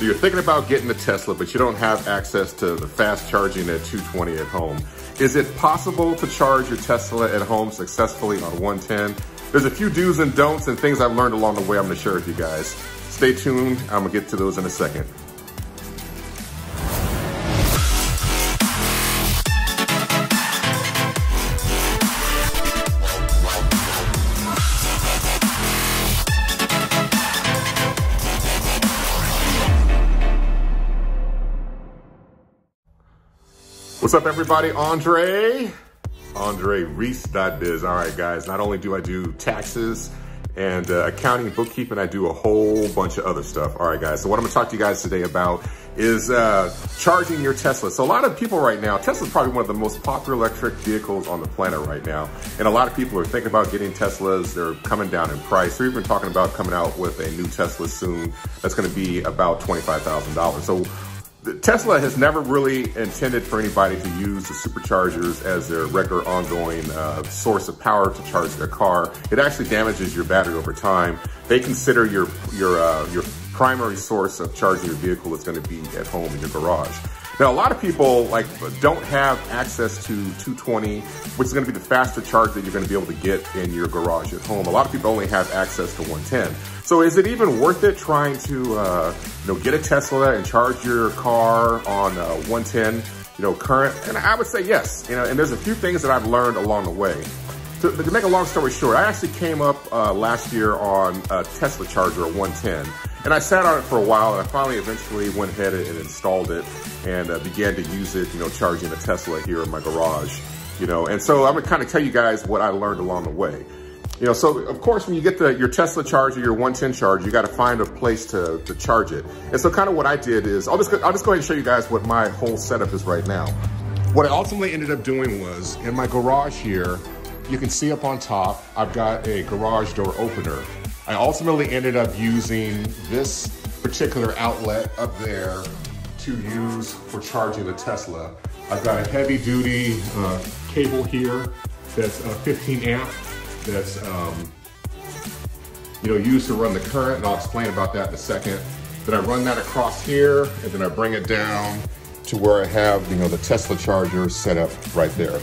So you're thinking about getting a Tesla, but you don't have access to the fast charging at 220 at home. Is it possible to charge your Tesla at home successfully on 110? There's a few do's and don'ts and things I've learned along the way I'm gonna share with you guys. Stay tuned, I'm gonna get to those in a second. What's up, everybody? Andre, Andre Reese.biz. All right, guys, not only do I do taxes and uh, accounting, bookkeeping, I do a whole bunch of other stuff. All right, guys, so what I'm gonna talk to you guys today about is uh, charging your Tesla. So a lot of people right now, Tesla's probably one of the most popular electric vehicles on the planet right now. And a lot of people are thinking about getting Teslas. They're coming down in price. They're even talking about coming out with a new Tesla soon that's gonna be about $25,000. So Tesla has never really intended for anybody to use the superchargers as their regular ongoing uh, source of power to charge their car. It actually damages your battery over time. They consider your your uh, your primary source of charging your vehicle is going to be at home in your garage. Now, a lot of people like don't have access to 220, which is going to be the faster charge that you're going to be able to get in your garage at home. A lot of people only have access to 110. So is it even worth it trying to, uh, you know, get a Tesla and charge your car on uh, 110, you know, current? And I would say yes. You know, and there's a few things that I've learned along the way. To, to make a long story short, I actually came up uh, last year on a Tesla charger at 110. And I sat on it for a while and I finally eventually went ahead and installed it and uh, began to use it, you know, charging a Tesla here in my garage, you know. And so I'm gonna kind of tell you guys what I learned along the way. You know, so of course, when you get the your Tesla charger, your 110 charger, you got to find a place to, to charge it. And so kind of what I did is, I'll just, I'll just go ahead and show you guys what my whole setup is right now. What I ultimately ended up doing was, in my garage here, you can see up on top, I've got a garage door opener. I ultimately ended up using this particular outlet up there to use for charging the Tesla. I've got a heavy duty uh, cable here that's a 15 amp that's um, you know used to run the current and I'll explain about that in a second. Then I run that across here and then I bring it down to where I have you know the Tesla charger set up right there.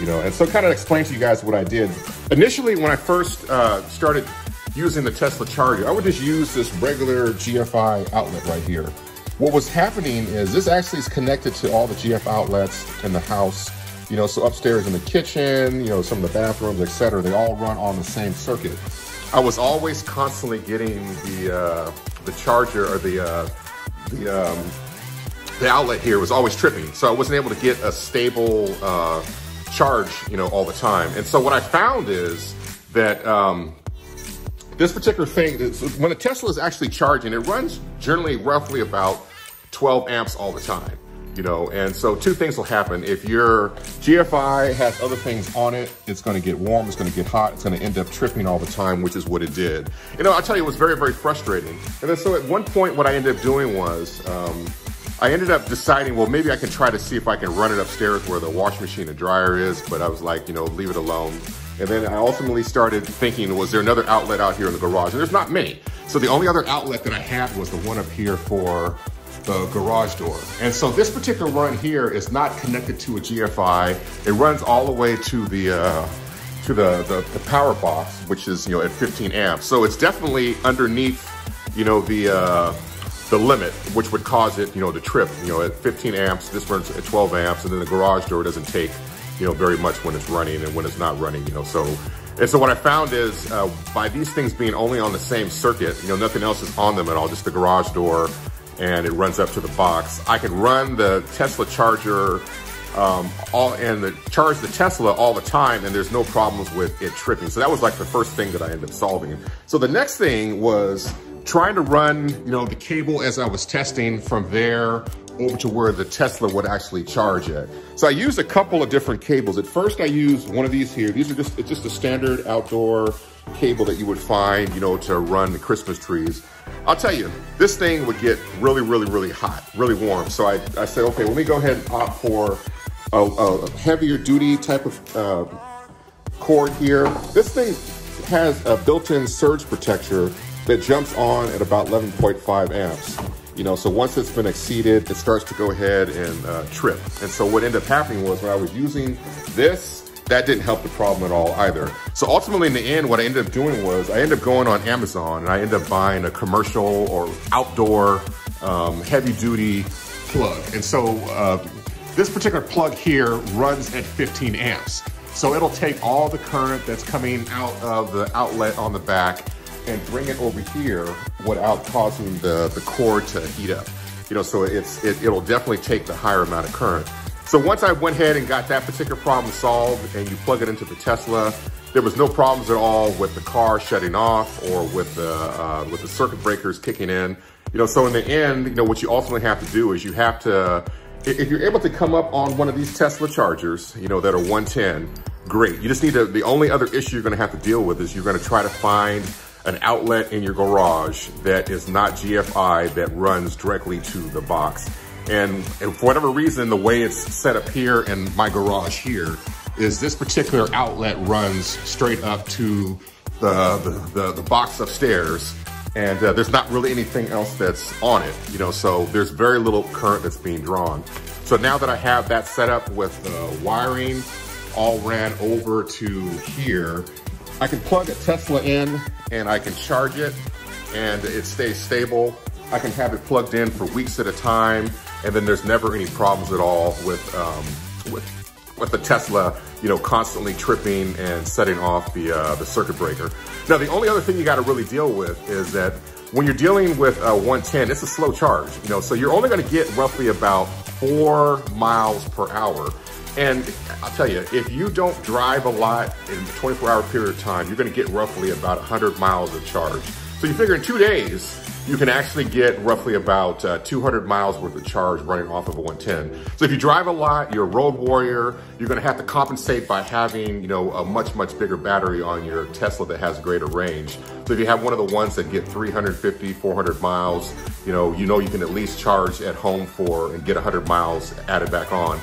You know, and so kind of explain to you guys what I did. Initially, when I first uh, started using the Tesla charger, I would just use this regular GFI outlet right here. What was happening is this actually is connected to all the GF outlets in the house. You know, so upstairs in the kitchen, you know, some of the bathrooms, etc. They all run on the same circuit. I was always constantly getting the uh, the charger or the uh, the um, the outlet here was always tripping, so I wasn't able to get a stable uh, charge, you know, all the time. And so what I found is that um, this particular thing, when a Tesla is actually charging, it runs generally roughly about 12 amps all the time, you know, and so two things will happen. If your GFI has other things on it, it's gonna get warm, it's gonna get hot, it's gonna end up tripping all the time, which is what it did. You know, I'll tell you, it was very, very frustrating. And then so at one point, what I ended up doing was, um, I ended up deciding, well, maybe I can try to see if I can run it upstairs where the wash machine and dryer is, but I was like, you know, leave it alone. And then I ultimately started thinking, was there another outlet out here in the garage? And there's not many. So the only other outlet that I had was the one up here for the garage door. And so this particular run here is not connected to a GFI. It runs all the way to the, uh, to the, the, the, power box, which is, you know, at 15 amps. So it's definitely underneath, you know, the, uh, the limit, which would cause it, you know, to trip, you know, at 15 amps, this runs at 12 amps, and then the garage door doesn't take you know, very much when it's running and when it's not running, you know, so. And so what I found is uh, by these things being only on the same circuit, you know, nothing else is on them at all, just the garage door and it runs up to the box. I can run the Tesla charger um, all and the, charge the Tesla all the time and there's no problems with it tripping. So that was like the first thing that I ended up solving. So the next thing was trying to run, you know, the cable as I was testing from there over to where the Tesla would actually charge at. So I used a couple of different cables. At first I used one of these here. These are just, it's just a standard outdoor cable that you would find, you know, to run the Christmas trees. I'll tell you, this thing would get really, really, really hot, really warm. So I, I said, okay, let me go ahead and opt for a, a heavier duty type of uh, cord here. This thing has a built-in surge protector that jumps on at about 11.5 amps. You know, so once it's been exceeded, it starts to go ahead and uh, trip. And so what ended up happening was when I was using this, that didn't help the problem at all either. So ultimately in the end, what I ended up doing was I ended up going on Amazon and I ended up buying a commercial or outdoor um, heavy duty plug. And so uh, this particular plug here runs at 15 amps. So it'll take all the current that's coming out of the outlet on the back and bring it over here without causing the, the cord to heat up. You know, so it's, it, it'll definitely take the higher amount of current. So once I went ahead and got that particular problem solved and you plug it into the Tesla, there was no problems at all with the car shutting off or with the, uh, with the circuit breakers kicking in. You know, so in the end, you know, what you ultimately have to do is you have to, if you're able to come up on one of these Tesla chargers, you know, that are 110, great. You just need to, the only other issue you're gonna have to deal with is you're gonna try to find an outlet in your garage that is not GFI that runs directly to the box. And, and for whatever reason, the way it's set up here in my garage here is this particular outlet runs straight up to the, the, the, the box upstairs and uh, there's not really anything else that's on it, you know, so there's very little current that's being drawn. So now that I have that set up with the wiring all ran over to here, I can plug a Tesla in and I can charge it and it stays stable. I can have it plugged in for weeks at a time and then there's never any problems at all with um, with with the Tesla, you know, constantly tripping and setting off the uh, the circuit breaker. Now, the only other thing you got to really deal with is that when you're dealing with a 110, it's a slow charge, you know, so you're only going to get roughly about four miles per hour. And I'll tell you, if you don't drive a lot in a 24 hour period of time, you're going to get roughly about 100 miles of charge. So you figure in two days, you can actually get roughly about uh, 200 miles worth of charge running off of a 110. So if you drive a lot, you're a road warrior, you're gonna have to compensate by having, you know, a much, much bigger battery on your Tesla that has greater range. So if you have one of the ones that get 350, 400 miles, you know, you know you can at least charge at home for and get 100 miles added back on.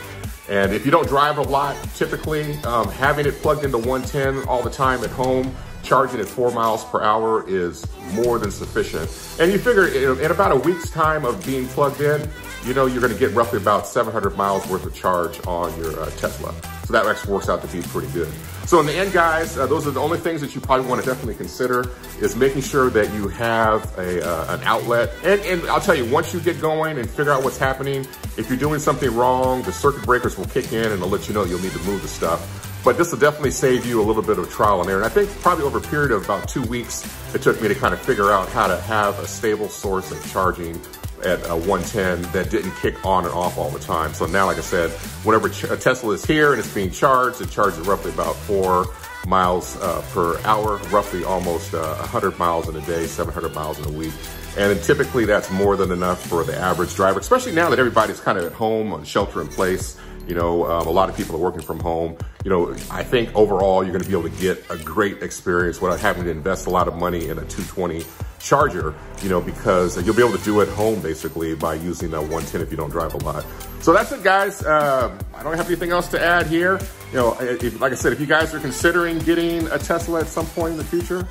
And if you don't drive a lot, typically um, having it plugged into 110 all the time at home charging at four miles per hour is more than sufficient. And you figure in about a week's time of being plugged in, you know you're gonna get roughly about 700 miles worth of charge on your uh, Tesla. So that actually works out to be pretty good. So in the end, guys, uh, those are the only things that you probably wanna definitely consider is making sure that you have a, uh, an outlet. And, and I'll tell you, once you get going and figure out what's happening, if you're doing something wrong, the circuit breakers will kick in and they'll let you know you'll need to move the stuff. But this will definitely save you a little bit of trial and error. And I think probably over a period of about two weeks, it took me to kind of figure out how to have a stable source of charging at a 110 that didn't kick on and off all the time. So now, like I said, whenever a Tesla is here and it's being charged, it charges roughly about four miles uh, per hour, roughly almost uh, 100 miles in a day, 700 miles in a week. And typically that's more than enough for the average driver, especially now that everybody's kind of at home on shelter in place. You know, um, a lot of people are working from home. You know, I think overall you're going to be able to get a great experience without having to invest a lot of money in a 220 charger, you know, because you'll be able to do it home basically by using that 110 if you don't drive a lot. So that's it, guys. Uh, I don't have anything else to add here. You know, if, like I said, if you guys are considering getting a Tesla at some point in the future,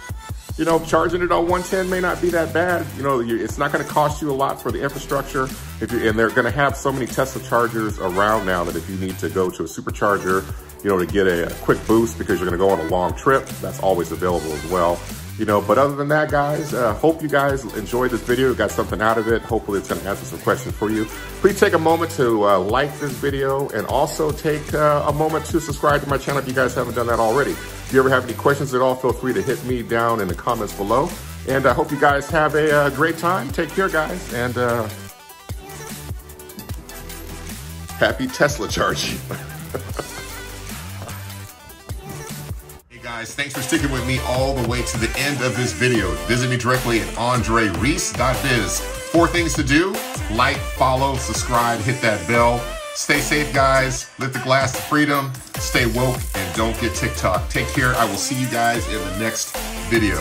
you know, charging it on 110 may not be that bad. You know, it's not going to cost you a lot for the infrastructure. If you, and they're going to have so many Tesla chargers around now that if you need to go to a supercharger, you know, to get a, a quick boost because you're going to go on a long trip, that's always available as well you know, but other than that, guys, uh, hope you guys enjoyed this video, got something out of it. Hopefully it's gonna answer some questions for you. Please take a moment to uh, like this video and also take uh, a moment to subscribe to my channel if you guys haven't done that already. If you ever have any questions at all, feel free to hit me down in the comments below. And I hope you guys have a uh, great time. Take care, guys, and uh, happy Tesla charging. guys. Thanks for sticking with me all the way to the end of this video. Visit me directly at andrereese.biz. Four things to do, like, follow, subscribe, hit that bell. Stay safe, guys. Lift the glass to freedom. Stay woke and don't get TikTok. Take care. I will see you guys in the next video.